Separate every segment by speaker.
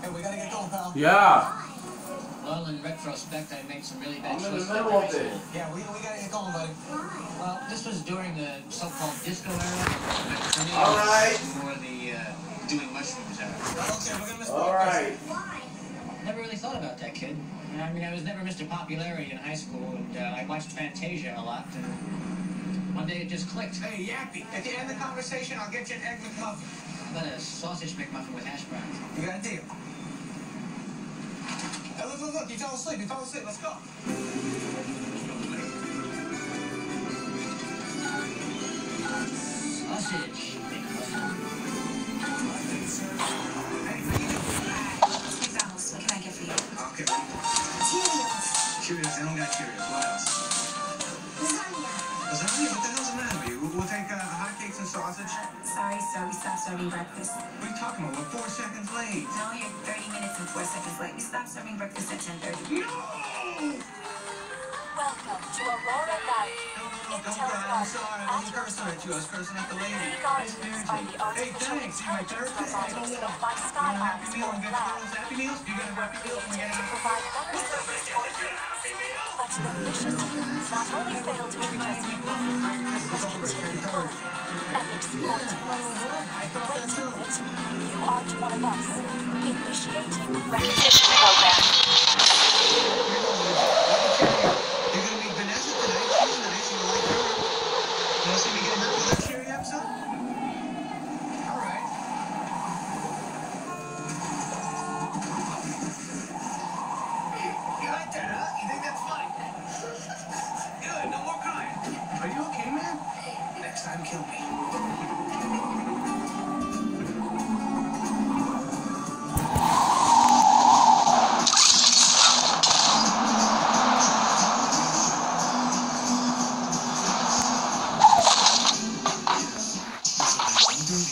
Speaker 1: Hey, we gotta get going, pal.
Speaker 2: Yeah.
Speaker 3: Well, in retrospect, I made some really bad
Speaker 2: I'm in the
Speaker 3: choices.
Speaker 2: middle of
Speaker 3: high
Speaker 2: it.
Speaker 1: Yeah, we, we gotta get going, buddy.
Speaker 3: Well, this was during the so-called disco era. All right. For me,
Speaker 2: All
Speaker 3: it was
Speaker 2: right.
Speaker 3: more the uh, doing mushrooms era.
Speaker 1: Okay, we're gonna miss
Speaker 2: All right.
Speaker 3: Never really thought about that kid. I mean, I was never Mr. Popularity in high school, and uh, I watched Fantasia a lot, and one day it just clicked.
Speaker 1: Hey, Yappy, at the end of the conversation, I'll get you an egg McMuffin.
Speaker 3: How about a sausage McMuffin with hash browns?
Speaker 1: You got a deal. Hey, look, look, look, he fell asleep, he fell asleep, let's go.
Speaker 3: Sausage McMuffin.
Speaker 4: McDonald's, what can I get for you?
Speaker 1: Okay.
Speaker 4: Cheerios.
Speaker 1: Cheerios, I don't got Cheerios,
Speaker 4: sir, we stopped serving breakfast.
Speaker 1: What are you talking about? We're four seconds late.
Speaker 4: No, you're 30 minutes and 4 seconds late. We stopped serving breakfast at 10.30.
Speaker 1: No!
Speaker 5: Welcome to Aurora Valley.
Speaker 1: No, don't cry. I'm sorry. I wasn't cursing at you. I was cursing at the lady.
Speaker 5: Are
Speaker 1: Hey, thanks. You my Hey,
Speaker 5: built
Speaker 1: go
Speaker 5: Skylines
Speaker 1: happy meal?
Speaker 5: Lab
Speaker 1: those happy meals? You get a happy meal?
Speaker 5: For you. But the vicious humans not only fail to impress you, but continue on and exploit minute. You aren't one of us. Initiating repetition program.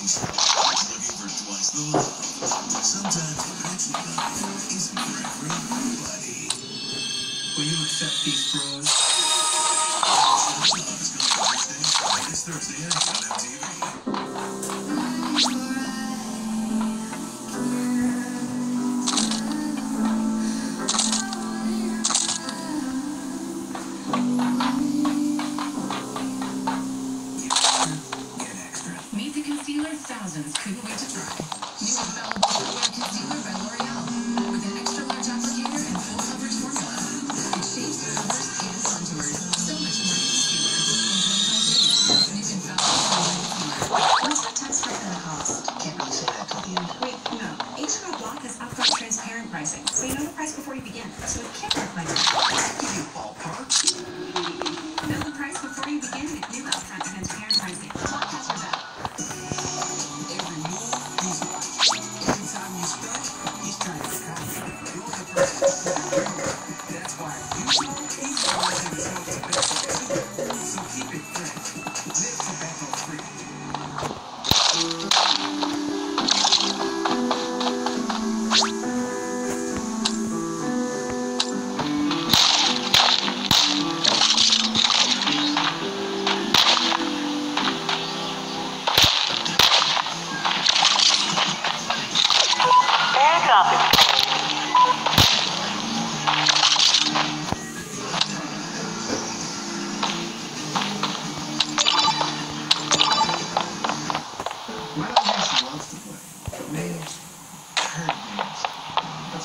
Speaker 6: Twice. Sometimes isn't for everybody.
Speaker 1: Will you accept these
Speaker 6: is coming Thursday.
Speaker 7: Pricing, so you know the price before you begin. So it can't work like that.
Speaker 1: You ballpark.
Speaker 7: Know the price before you begin with new upfront transparent pricing.
Speaker 1: That's why you, one that smokes the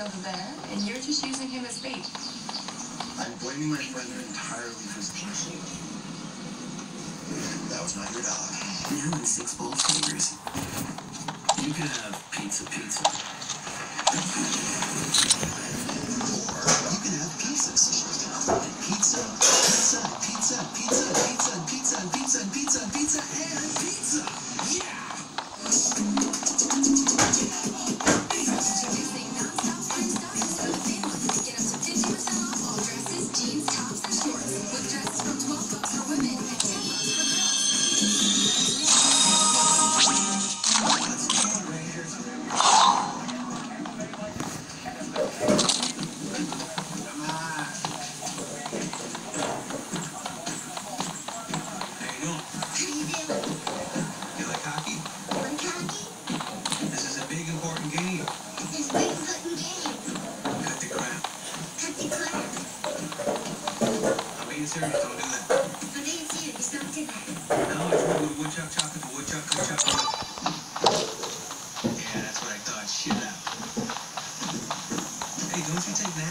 Speaker 8: over there, and you're just using him as bait.
Speaker 6: I'm blaming my friend entirely for his issue. That was not your dog.
Speaker 1: Now in six bold flavors. You can have pizza pizza.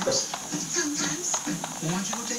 Speaker 2: Sometimes.
Speaker 1: Well, why don't you go take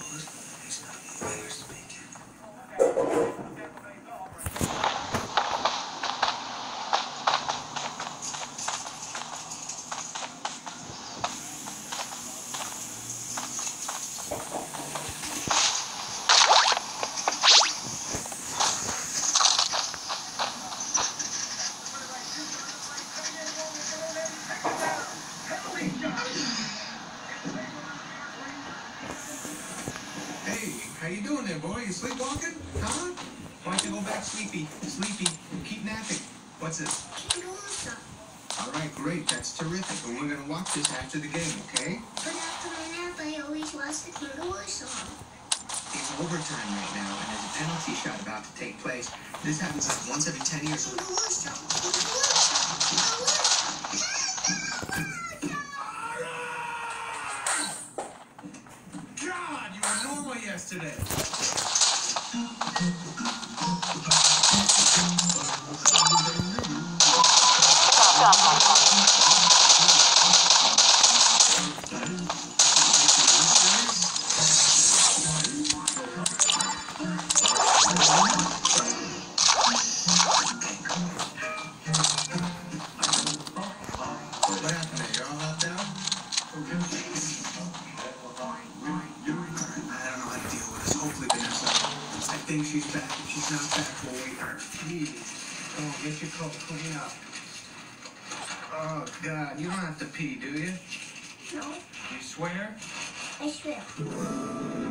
Speaker 1: there, boy? You sleepwalking? Huh? Why don't you go back sleepy? Sleepy. Keep napping. What's this? All right, great. That's terrific. And we're gonna watch this after the game, okay?
Speaker 2: But after my nap, I always watch the kangaroo song.
Speaker 1: It's overtime right now, and there's a penalty shot about to take place. This happens like once every ten years.
Speaker 2: Kangaroo song. Kangaroo song. Kangaroo song.
Speaker 1: God, you were normal yesterday. Think she's back. If she's not back, we'll wait her. Jeez. Come on, get your coat. Clean up. Oh, God. You don't have to pee, do you?
Speaker 2: No,
Speaker 1: You swear?
Speaker 2: I swear.